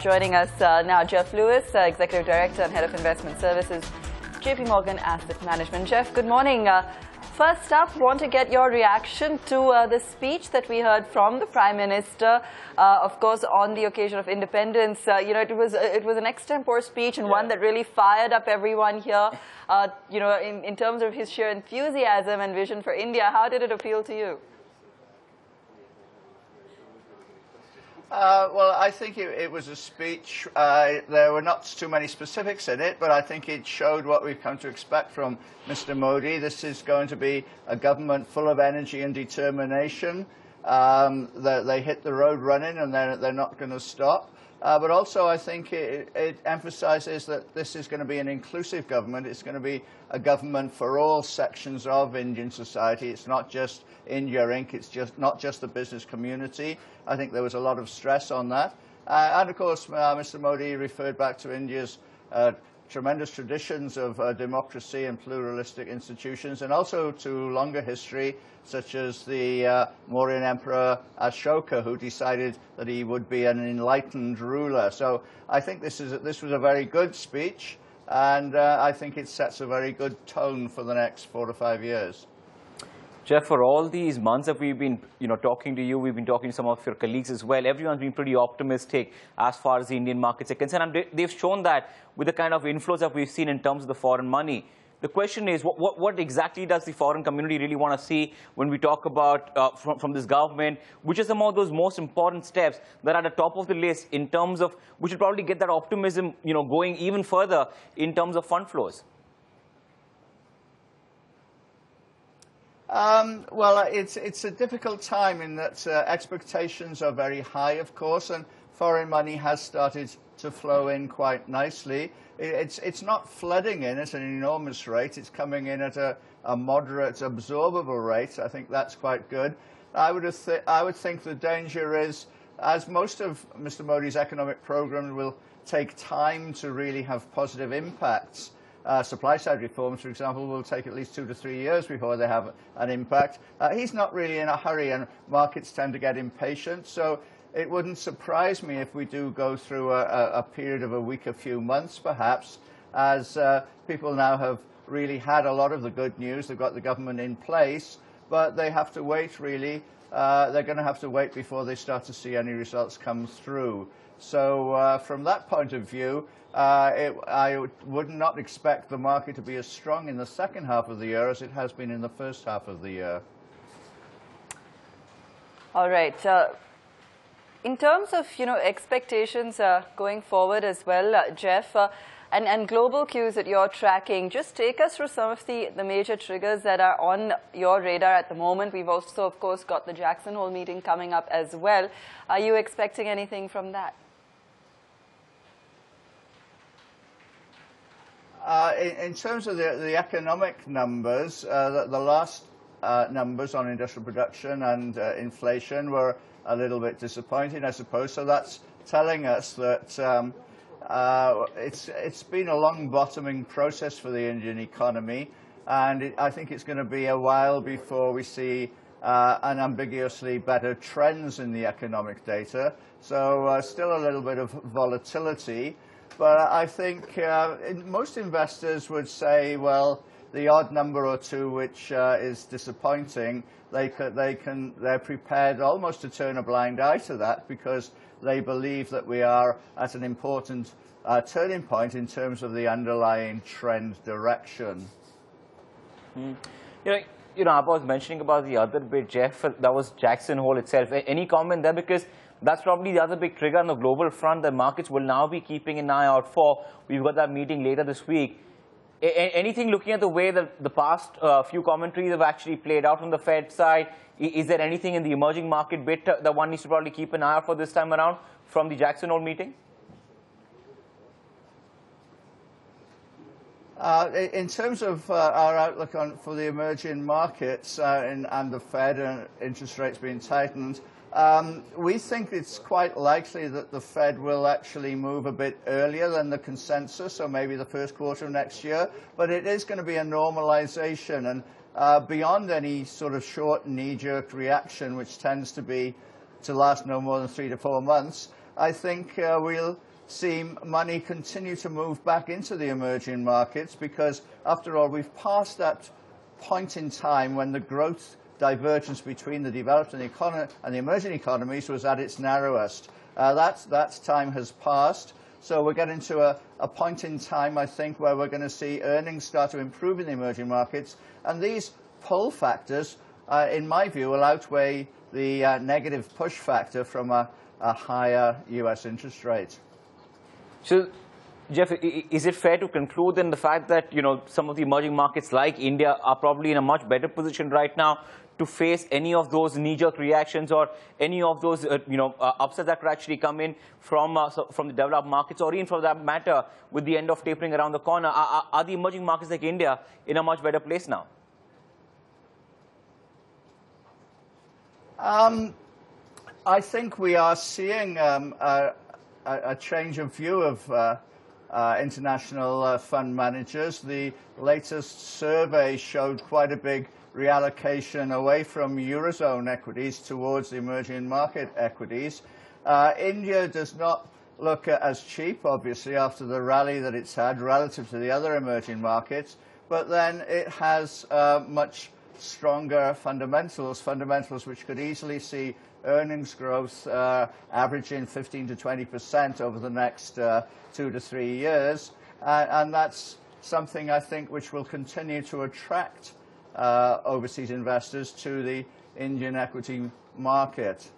Joining us uh, now, Geoff Lewis, uh, Executive Director and Head of Investment Services, JP Morgan Asset Management. Geoff, good morning. Uh, first up, want to get your reaction to uh, the speech that we heard from the Prime Minister, uh, of course, on the occasion of independence. Uh, you know, it was it was an extempore speech and yeah. one that really fired up everyone here. you know, in, in terms of his sheer enthusiasm and vision for India, how did it appeal to you? Uh, well, I think it, it was a speech. Uh, there were not too many specifics in it, but I think it showed what we've come to expect from Mr. Modi. This is going to be a government full of energy and determination. Um, they, they, hit the road running and they're, they're not going to stop. Uh, but also, I think it, it, emphasizes that this is going to be an inclusive government. It's going to be a government for all sections of Indian society. It's not just India Inc. It's just not just the business community. I think there was a lot of stress on that. Uh, and of course, uh, Mr. Modi referred back to India's uh, tremendous traditions of uh, democracy and pluralistic institutions, and also to longer history, such as the uh, Mauryan Emperor Ashoka, who decided that he would be an enlightened ruler. So I think this, is this was a very good speech, and uh, I think it sets a very good tone for the next four to five years. Geoff, for all these months that we've been you know, talking to you, we've been talking to some of your colleagues as well, everyone's been pretty optimistic as far as the Indian markets are concerned. And they've shown that with the kind of inflows that we've seen in terms of the foreign money. The question is, what, what, what exactly does the foreign community really want to see when we talk about uh, from, from this government? Which are some of those most important steps that are at the top of the list in terms of, we should probably get that optimism you know, going even further in terms of fund flows? Um, well, uh, it's, it's a difficult time in that uh, expectations are very high, of course, and foreign money has started to flow in quite nicely. It's, it's not flooding in at an enormous rate. It's coming in at a, a moderate, absorbable rate. I think that's quite good. I would, I would think the danger is, as most of Mr. Modi's economic program will take time to really have positive impacts, uh, supply side reforms, for example, will take at least two to three years before they have an impact. Uh, he's not really in a hurry, and markets tend to get impatient. So it wouldn't surprise me if we do go through a, a period of a week, a few months, perhaps, as uh, people now have really had a lot of the good news. They've got the government in place, but they have to wait, really. Uh, they're going to have to wait before they start to see any results come through. So uh, from that point of view, uh, it, I would not expect the market to be as strong in the second half of the year as it has been in the first half of the year. All right. Uh, in terms of you know expectations uh, going forward as well, Geoff, and, and global cues that you're tracking, just take us through some of the, the major triggers that are on your radar at the moment. We've also, of course, got the Jackson Hole meeting coming up as well. Are you expecting anything from that? Uh, in, in, terms of the, the economic numbers, uh, the, the, last uh, numbers on industrial production and uh, inflation were a little bit disappointing, I suppose. So that's telling us that um, uh, it's, it's been a long bottoming process for the Indian economy. And it, I think it's going to be a while before we see uh, unambiguously better trends in the economic data. So still a little bit of volatility. But I think uh, most investors would say, well, the odd number or two which uh, is disappointing, they they can, they're prepared almost to turn a blind eye to that because they believe that we are at an important uh, turning point in terms of the underlying trend direction. Mm. You know, you know, I was mentioning about the other bit, Geoff, that was Jackson Hole itself. Any comment there? Because that's probably the other big trigger on the global front that markets will now be keeping an eye out for. We've got that meeting later this week. Anything looking at the way that the past uh, few commentaries have actually played out on the Fed side, is there anything in the emerging market bit that one needs to probably keep an eye out for this time around from the Jackson Hole meeting? Uh, in terms of uh, our outlook on, for the emerging markets uh, and, and the Fed and interest rates being tightened, um, we think it's quite likely that the Fed will actually move a bit earlier than the consensus, so maybe the first quarter of next year. But it is going to be a normalization. And uh, beyond any sort of short knee-jerk reaction, which tends to be to last no more than three to four months, I think uh, we'll see money continue to move back into the emerging markets because, after all, we've passed that point in time when the growth divergence between the developed and the, and the emerging economies was at its narrowest. Uh, that, that time has passed. So we're getting to a, a point in time, I think, where we're going to see earnings start to improve in the emerging markets. And these pull factors, uh, in my view, will outweigh the uh, negative push factor from a, a higher US interest rate. So, Geoff, is it fair to conclude then the fact that you know some of the emerging markets like India are probably in a much better position right now to face any of those knee-jerk reactions or any of those uh, you know uh, upsets that could actually come in from uh, so from the developed markets or even for that matter with the end of tapering around the corner? Are, are the emerging markets like India in a much better place now? Um, I think we are seeing um, a, a, change of view of uh, uh, international uh, fund managers. The latest survey showed quite a big reallocation away from Eurozone equities towards the emerging market equities. Uh, India does not look as cheap, obviously, after the rally that it's had relative to the other emerging markets, but then it has uh, much stronger fundamentals, fundamentals which could easily see earnings growth uh, averaging 15 to 20 percent over the next uh, two to three years. Uh, and that's something I think which will continue to attract uh, overseas investors to the Indian equity market.